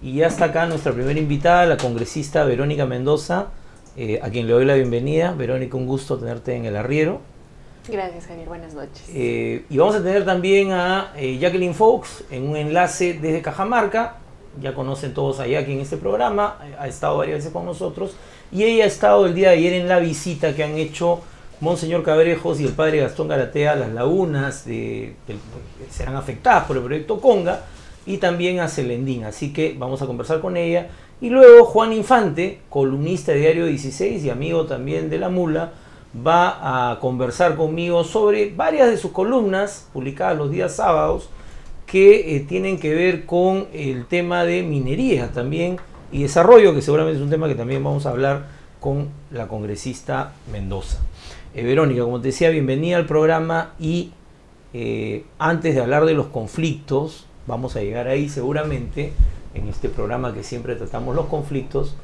Y ya está acá nuestra primera invitada, la congresista Verónica Mendoza, eh, a quien le doy la bienvenida. Verónica, un gusto tenerte en el arriero. Gracias, Javier. Buenas noches. Eh, y vamos a tener también a eh, Jacqueline Fox en un enlace desde Cajamarca. Ya conocen todos a Jackie en este programa, ha estado varias veces con nosotros. Y ella ha estado el día de ayer en la visita que han hecho Monseñor Cabrejos y el padre Gastón Garatea a las lagunas de, serán afectadas por el proyecto Conga y también a Celendín. Así que vamos a conversar con ella. Y luego Juan Infante, columnista de Diario 16 y amigo también de La Mula, va a conversar conmigo sobre varias de sus columnas publicadas los días sábados que eh, tienen que ver con el tema de minería también y desarrollo, que seguramente es un tema que también vamos a hablar con la congresista Mendoza. Eh, Verónica, como te decía, bienvenida al programa y eh, antes de hablar de los conflictos, vamos a llegar ahí seguramente, en este programa que siempre tratamos los conflictos,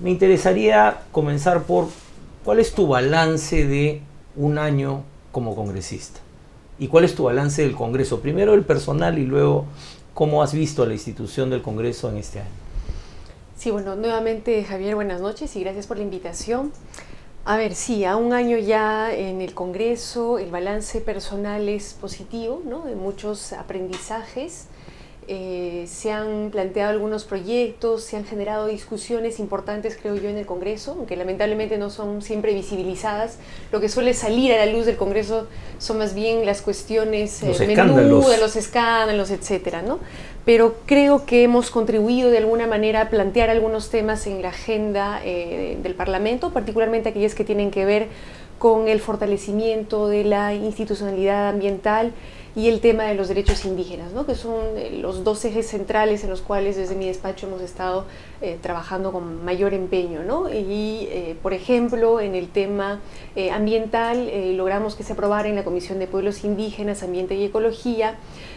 me interesaría comenzar por cuál es tu balance de un año como congresista y cuál es tu balance del Congreso. Primero el personal y luego cómo has visto la institución del Congreso en este año. Sí, bueno, nuevamente Javier, buenas noches y gracias por la invitación. A ver, sí, a un año ya en el Congreso el balance personal es positivo, ¿no? De muchos aprendizajes eh, se han planteado algunos proyectos, se han generado discusiones importantes, creo yo, en el Congreso, aunque lamentablemente no son siempre visibilizadas. Lo que suele salir a la luz del Congreso son más bien las cuestiones eh, los escándalos. los escándalos, etcétera, ¿no? Pero creo que hemos contribuido de alguna manera a plantear algunos temas en la agenda eh, del Parlamento, particularmente aquellas que tienen que ver con el fortalecimiento de la institucionalidad ambiental y el tema de los derechos indígenas, ¿no? que son eh, los dos ejes centrales en los cuales desde mi despacho hemos estado eh, trabajando con mayor empeño. ¿no? Y, eh, por ejemplo, en el tema ambiental, logramos que se aprobara en la Comisión de Pueblos Indígenas, Ambiente y Ecología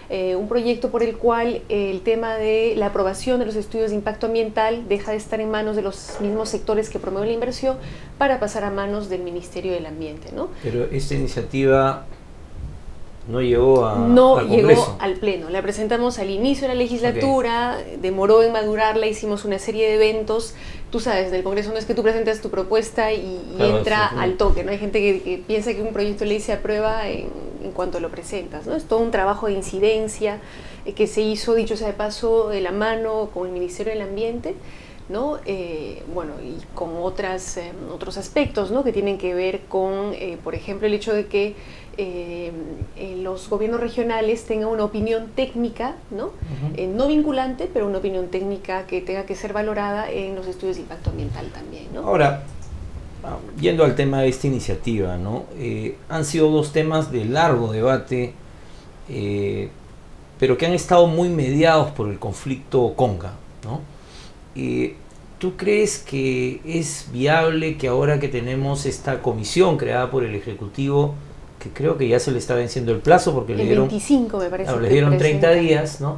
un proyecto por el cual el tema de la aprobación de los estudios de impacto ambiental deja de estar en manos de los mismos sectores que promueven la inversión para pasar a manos del Ministerio del Ambiente. ¿no? Pero esta iniciativa no llegó a, no llegó al pleno. La presentamos al inicio de la legislatura, demoró en madurarla, hicimos una serie de eventos. Tú sabes, del Congreso no es que tú presentas tu propuesta y, entra al toque. No hay gente que, piensa que un proyecto de ley se aprueba en, cuanto lo presentas. ¿no? Es todo un trabajo de incidencia eh, que se hizo, dicho sea de paso, de la mano con el Ministerio del Ambiente. ¿No? Eh, bueno, y con otras, eh, otros aspectos ¿no? que tienen que ver con, por ejemplo, el hecho de que eh, los gobiernos regionales tengan una opinión técnica, ¿no? Eh, no vinculante, pero una opinión técnica que tenga que ser valorada en los estudios de impacto ambiental también. ¿no? Ahora, ah, yendo al tema de esta iniciativa, ¿no? Eh, han sido dos temas de largo debate, pero que han estado muy mediados por el conflicto Conga. ¿No? ¿Tú crees que es viable que ahora que tenemos esta comisión creada por el Ejecutivo, que creo que ya se le está venciendo el plazo porque le dieron, 25 me parece. le dieron 30 días, ¿no?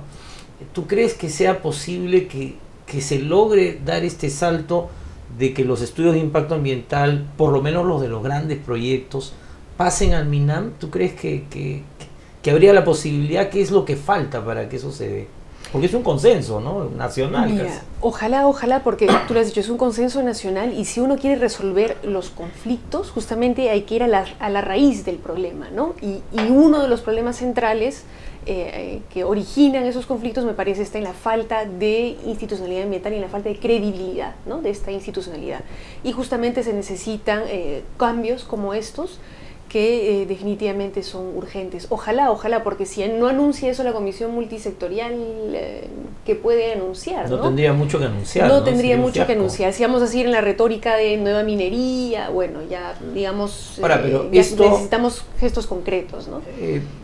¿Tú crees que sea posible que, que, se logre dar este salto de que los estudios de impacto ambiental, por lo menos los de los grandes proyectos, pasen al MINAM? ¿Tú crees que, que, que habría la posibilidad? ¿Qué es lo que falta para que eso se dé? Porque es un consenso, ¿no? Nacional. Ojalá, ojalá, porque tú lo has dicho, es un consenso nacional y si uno quiere resolver los conflictos, justamente hay que ir a la, a la raíz del problema, ¿no? Y, y, uno de los problemas centrales eh, que originan esos conflictos, me parece, está en la falta de institucionalidad ambiental y en la falta de credibilidad, ¿no? De esta institucionalidad. Y justamente se necesitan eh, cambios como estos que eh, definitivamente son urgentes. Ojalá, ojalá, porque si no anuncia eso la comisión multisectorial, eh, que puede anunciar? No, tendría mucho que anunciar. No, tendría mucho que anunciar. Si vamos a seguir en la retórica de nueva minería, bueno, ya digamos, Ahora, pero eh, necesitamos gestos concretos. ¿no?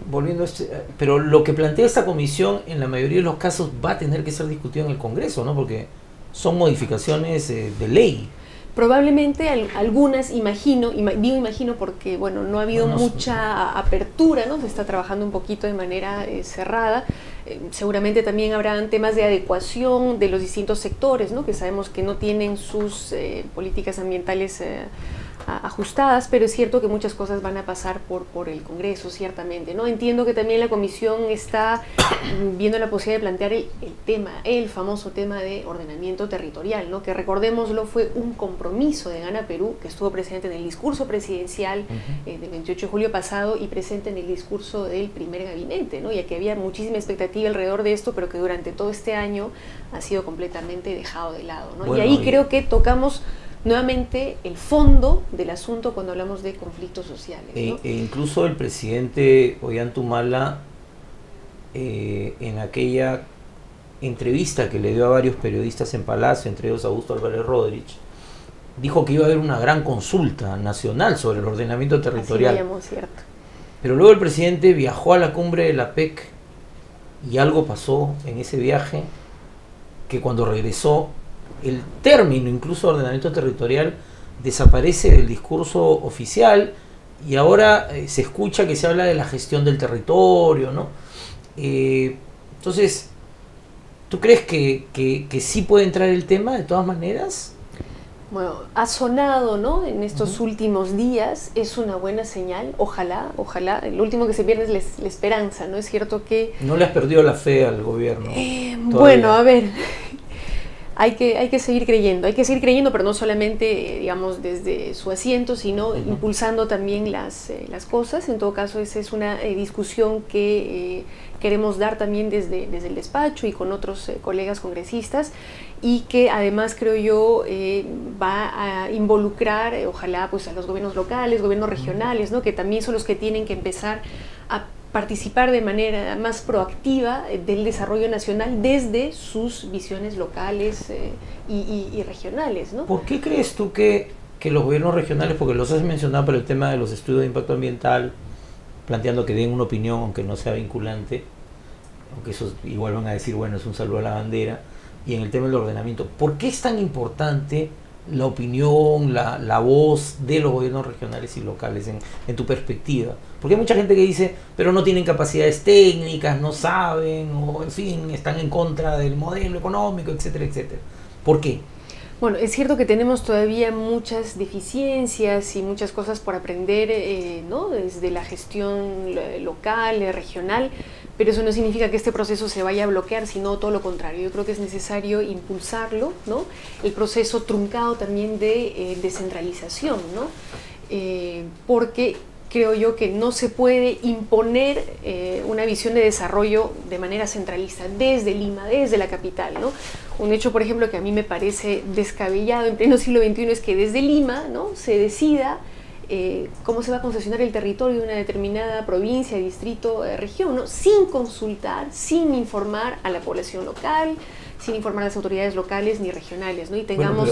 volviendo a este, pero lo que plantea esta comisión en la mayoría de los casos va a tener que ser discutido en el Congreso, ¿no? porque son modificaciones de ley. Probablemente algunas, imagino, digo imagino porque bueno, no ha habido mucha apertura, ¿no? Se está trabajando un poquito de manera eh, cerrada. Eh, seguramente también habrán temas de adecuación de los distintos sectores, ¿no? Que sabemos que no tienen sus eh, políticas ambientales ajustadas, pero es cierto que muchas cosas van a pasar por, por el Congreso, ciertamente. ¿no? Entiendo que también la Comisión está viendo la posibilidad de plantear el, tema, el famoso tema de ordenamiento territorial, ¿no? que recordémoslo fue un compromiso de Gana Perú, que estuvo presente en el discurso presidencial eh, del 28 de julio pasado y presente en el discurso del primer gabinete, ¿no? ya que había muchísima expectativa alrededor de esto, pero que durante todo este año ha sido completamente dejado de lado. ¿no? y ahí creo que tocamos nuevamente el fondo del asunto cuando hablamos de conflictos sociales. E, e incluso el presidente Ollantumala, eh, en aquella entrevista que le dio a varios periodistas en Palacio, entre ellos Augusto Álvarez Rodríguez, dijo que iba a haber una gran consulta nacional sobre el ordenamiento territorial. cierto. Pero luego el presidente viajó a la cumbre de la PEC y algo pasó en ese viaje que cuando regresó el término incluso ordenamiento territorial desaparece del discurso oficial y ahora eh, se escucha que se habla de la gestión del territorio, ¿no? Eh, entonces, ¿tú crees que, que, sí puede entrar el tema de todas maneras? Bueno, ha sonado, ¿no? En estos últimos días, es una buena señal, ojalá, ojalá. Lo último que se pierde es la, esperanza, ¿no? Es cierto que... No le has perdido la fe al gobierno. Eh, bueno, a ver, hay que, hay que seguir creyendo, hay que seguir creyendo, pero no solamente, digamos, desde su asiento, sino impulsando también las, eh, las cosas. En todo caso, esa es una eh, discusión que eh, queremos dar también desde, desde el despacho y con otros colegas congresistas y que además creo yo va a involucrar, ojalá, pues a los gobiernos locales, gobiernos regionales, ¿no? que también son los que tienen que empezar a participar de manera más proactiva eh, del desarrollo nacional desde sus visiones locales eh, y, regionales. ¿no? ¿Por qué crees tú que, que, los gobiernos regionales, porque los has mencionado por el tema de los estudios de impacto ambiental, planteando que den una opinión aunque no sea vinculante, aunque eso igual van a decir, bueno, es un saludo a la bandera, y en el tema del ordenamiento, ¿por qué es tan importante la opinión, la, la voz de los gobiernos regionales y locales en, en tu perspectiva? Porque hay mucha gente que dice, pero no tienen capacidades técnicas, no saben, o en fin, están en contra del modelo económico, etcétera, etcétera. ¿Por qué? Bueno, es cierto que tenemos todavía muchas deficiencias y muchas cosas por aprender, eh, ¿no? Desde la gestión local, regional, pero eso no significa que este proceso se vaya a bloquear, sino todo lo contrario. Yo creo que es necesario impulsarlo, ¿no? El proceso truncado también de eh, descentralización, ¿no? Eh, porque creo yo que no se puede imponer eh, una visión de desarrollo de manera centralista desde Lima, desde la capital. ¿no? Un hecho, por ejemplo, que a mí me parece descabellado en pleno siglo XXI es que desde Lima ¿no? se decida eh, cómo se va a concesionar el territorio de una determinada provincia, distrito, eh, región, ¿no? sin consultar, sin informar a la población local, sin informar a las autoridades locales ni regionales, ¿no? Y tengamos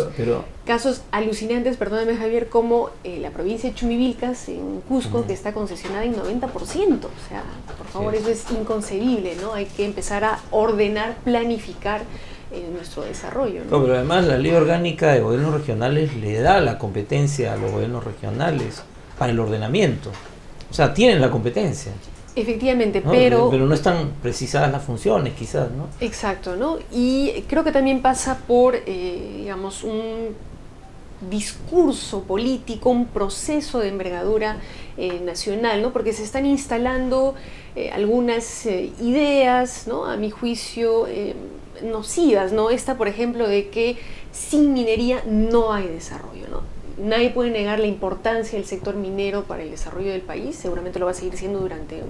casos alucinantes, perdóname Javier, como eh, la provincia de Chumivilcas en Cusco, que está concesionada en 90%. O sea, por favor, eso es inconcebible, ¿no? Hay que empezar a ordenar, planificar eh, nuestro desarrollo. ¿no? pero además la ley orgánica de gobiernos regionales le da la competencia a los gobiernos regionales para el ordenamiento. O sea, tienen la competencia. Efectivamente, pero... Pero no están precisadas las funciones, quizás, ¿no? Exacto, ¿no? Y creo que también pasa por, eh, digamos, un discurso político, un proceso de envergadura eh, nacional, ¿no? Porque se están instalando eh, algunas ideas, ¿no? A mi juicio, nocivas, ¿no? Esta, por ejemplo, de que sin minería no hay desarrollo, ¿no? nadie puede negar la importancia del sector minero para el desarrollo del país, seguramente lo va a seguir siendo durante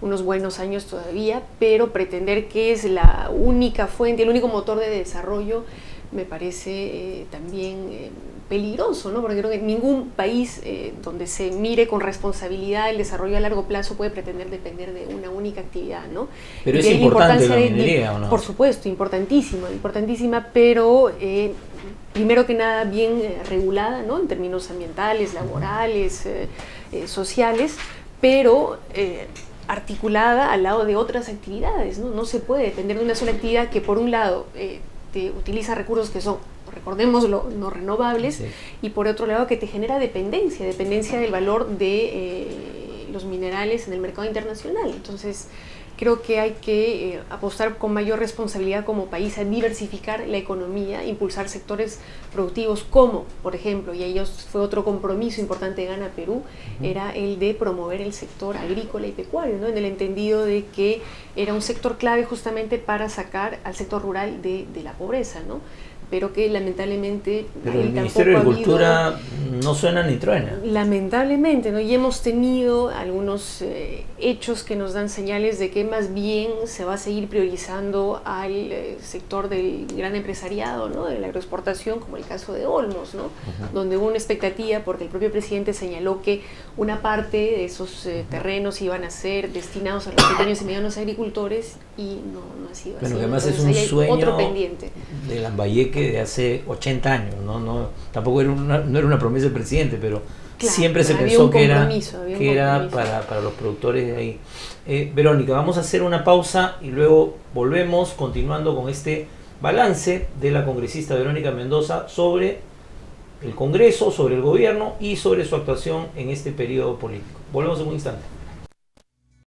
unos buenos años todavía, pero pretender que es la única fuente, el único motor de desarrollo, me parece eh, también eh, peligroso, ¿no? porque creo que ningún país eh, donde se mire con responsabilidad el desarrollo a largo plazo puede pretender depender de una única actividad. ¿no? Pero es importante la minería, ¿o no? Por supuesto, importantísima, importantísima, pero primero que nada bien eh, regulada, ¿no? En términos ambientales, laborales, eh, eh, sociales, pero articulada al lado de otras actividades, ¿no? No se puede depender de una sola actividad que por un lado te utiliza recursos que son, recordémoslo, no renovables, y por otro lado que te genera dependencia, dependencia del valor de los minerales en el mercado internacional. Entonces, creo que hay que eh, apostar con mayor responsabilidad como país a diversificar la economía, impulsar sectores productivos como, por ejemplo, y ellos fue otro compromiso importante de Gana Perú, era el de promover el sector agrícola y pecuario, ¿no? en el entendido de que era un sector clave justamente para sacar al sector rural de, de la pobreza. ¿no? Pero que lamentablemente pero el Ministerio de Agricultura no suena ni truena. Lamentablemente, ¿no? Y hemos tenido algunos eh, hechos que nos dan señales de que más bien se va a seguir priorizando al eh, sector del gran empresariado, ¿no? De la agroexportación, como el caso de Olmos, ¿no? Donde hubo una expectativa porque el propio presidente señaló que una parte de esos eh, terrenos iban a ser destinados a los pequeños y medianos agricultores y no, no ha sido así. además es un sueño otro pendiente. de Lambayeque de hace 80 años, ¿no? no tampoco era una, no era una promesa del presidente, pero siempre se pensó que era, que era para, para, los productores de ahí. Eh, Verónica, vamos a hacer una pausa y luego volvemos continuando con este balance de la congresista Verónica Mendoza sobre el Congreso, sobre el gobierno y sobre su actuación en este periodo político. Volvemos en un instante.